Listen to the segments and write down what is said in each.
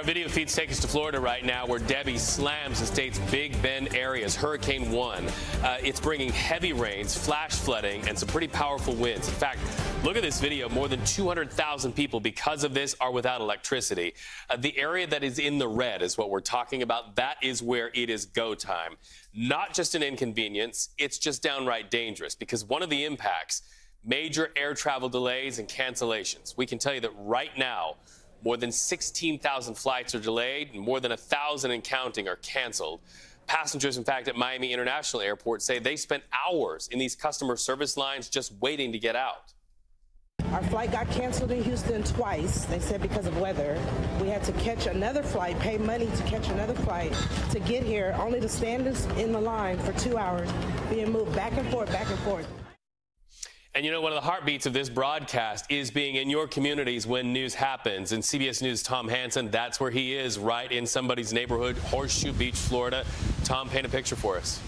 our video feeds take us to Florida right now, where Debby slams the state's Big Bend areas. Hurricane One. Uh, it's bringing heavy rains, flash flooding, and some pretty powerful winds. In fact, look at this video. More than 200,000 people, because of this, are without electricity. Uh, the area that is in the red is what we're talking about. That is where it is go time. Not just an inconvenience, it's just downright dangerous because one of the impacts major air travel delays and cancellations. We can tell you that right now, more than 16,000 flights are delayed, and more than 1,000 and counting are canceled. Passengers, in fact, at Miami International Airport say they spent hours in these customer service lines just waiting to get out. Our flight got canceled in Houston twice, they said because of weather. We had to catch another flight, pay money to catch another flight to get here, only to stand in the line for two hours, being moved back and forth, back and forth. And you know, one of the heartbeats of this broadcast is being in your communities when news happens. And CBS News' Tom Hanson, that's where he is, right in somebody's neighborhood, Horseshoe Beach, Florida. Tom, paint a picture for us.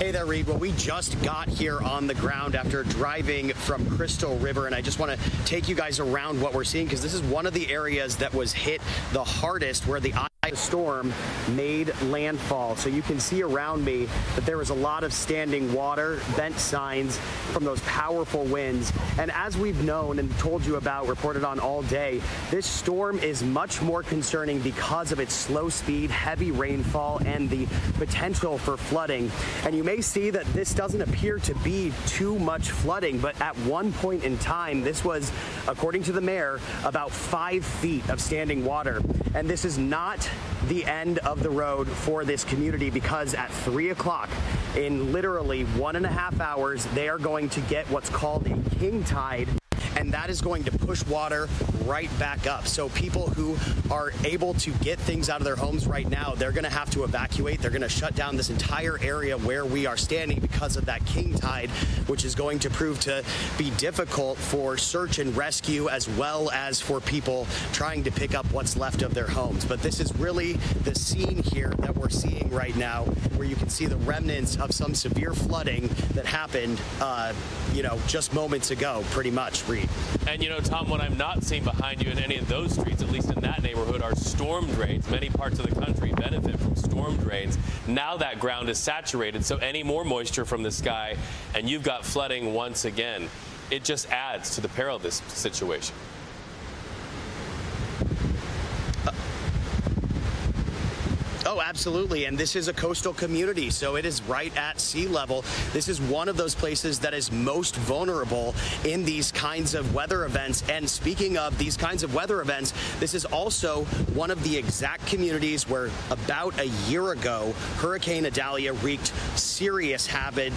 Hey there, Reed. Well, we just got here on the ground after driving from Crystal River, and I just want to take you guys around what we're seeing because this is one of the areas that was hit the hardest where the storm made landfall. So you can see around me that there was a lot of standing water, bent signs from those powerful winds. And as we've known and told you about, reported on all day, this storm is much more concerning because of its slow speed, heavy rainfall, and the potential for flooding. And you may see that this doesn't appear to be too much flooding, but at one point in time, this was, according to the mayor, about five feet of standing water. And this is not the end of the road for this community because at 3 o'clock in literally one and a half hours, they are going to get what's called a king tide and that is going to push water right back up. So people who are able to get things out of their homes right now, they're going to have to evacuate. They're going to shut down this entire area where we are standing because of that king tide, which is going to prove to be difficult for search and rescue as well as for people trying to pick up what's left of their homes. But this is really the scene here that we're seeing right now, where you can see the remnants of some severe flooding that happened, uh, you know, just moments ago, pretty much, Reed. And you know, Tom, what I'm not seeing behind you in any of those streets, at least in that neighborhood, are storm drains. Many parts of the country benefit from storm drains. Now that ground is saturated, so any more moisture from the sky, and you've got flooding once again. It just adds to the peril of this situation. Oh, absolutely. And this is a coastal community, so it is right at sea level. This is one of those places that is most vulnerable in these kinds of weather events. And speaking of these kinds of weather events, this is also one of the exact communities where about a year ago, Hurricane Idalia wreaked serious havoc,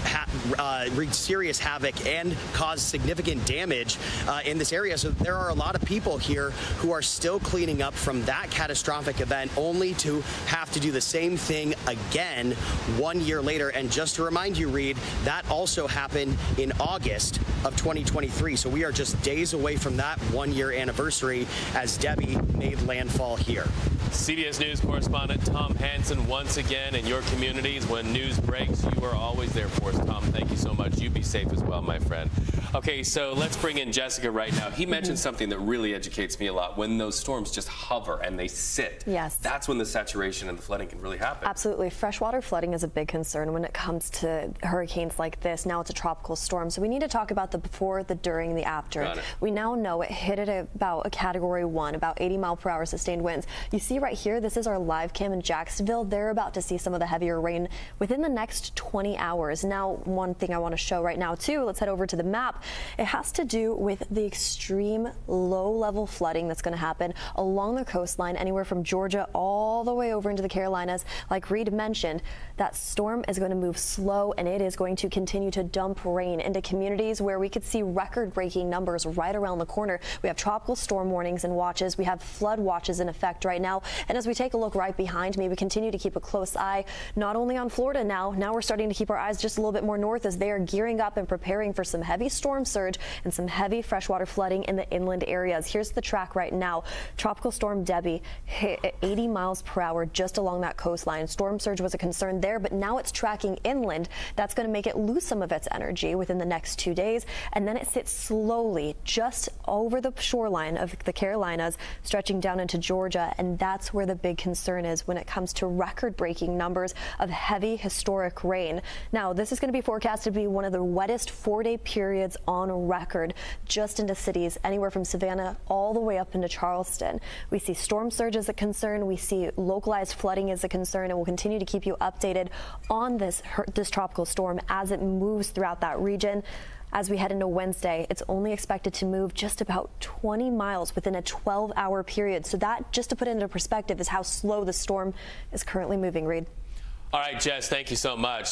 uh, wreaked serious havoc and caused significant damage uh, in this area. So there are a lot of people here who are still cleaning up from that catastrophic event, only to have to to do the same thing again one year later. And just to remind you, Reed, that also happened in August of 2023. So we are just days away from that one year anniversary as Debby made landfall here. CBS News correspondent Tom Hanson once again in your communities. When news breaks, you are always there for us, Tom. Thank you so much. You be safe as well, my friend. Okay, so let's bring in Jessica right now. He mentioned mm -hmm. something that really educates me a lot. When those storms just hover and they sit, yes. that's when the saturation and the flooding can really happen. Absolutely. Freshwater flooding is a big concern when it comes to hurricanes like this. Now it's a tropical storm, so we need to talk about the before, the during, the after. We now know it hit at about a category one, about 80 mile per hour sustained winds. You see right here, this is our live cam in Jacksonville. They're about to see some of the heavier rain within the next 20 hours. Now, one thing I want to show right now too, let's head over to the map. It has to do with the extreme low level flooding that's going to happen along the coastline, anywhere from Georgia all the way over into the Carolinas. Like Reed mentioned, that storm is going to move slow and it is going to continue to dump rain into communities where we could see record breaking numbers right around the corner. We have tropical storm warnings and watches. We have flood watches in effect right now And as we take a look right behind me, we continue to keep a close eye, not only on Florida now, now we're starting to keep our eyes just a little bit more north as they are gearing up and preparing for some heavy storm surge and some heavy freshwater flooding in the inland areas. Here's the track right now. Tropical storm Debby hit 80 miles per hour just along that coastline. Storm surge was a concern there, but now it's tracking inland. That's going to make it lose some of its energy within the next two days, and then it sits slowly just over the shoreline of the Carolinas, stretching down into Georgia, and that's where the big concern is when it comes to record-breaking numbers of heavy historic rain. Now, this is going to be forecast to be one of the wettest four-day periods on record, just into cities anywhere from Savannah all the way up into Charleston. We see storm surge as a concern. We see localized flooding as a concern, and we'll continue to keep you updated on this this tropical storm as it moves throughout that region. As we head into Wednesday, it's only expected to move just about 20 miles within a 12 hour period. So that, just to put it into perspective, is how slow the storm is currently moving, Reed. All right, Jess, thank you so much.